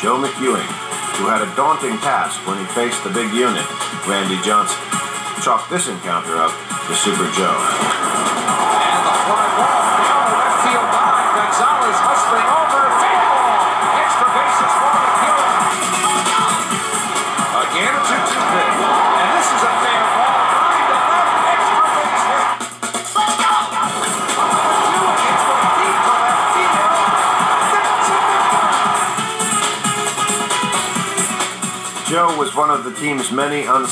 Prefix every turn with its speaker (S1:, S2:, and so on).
S1: Joe McEwing, who had a daunting task when he faced the big unit, Randy Johnson, chalked this encounter up to Super Joe. Joe was one of the team's many unsung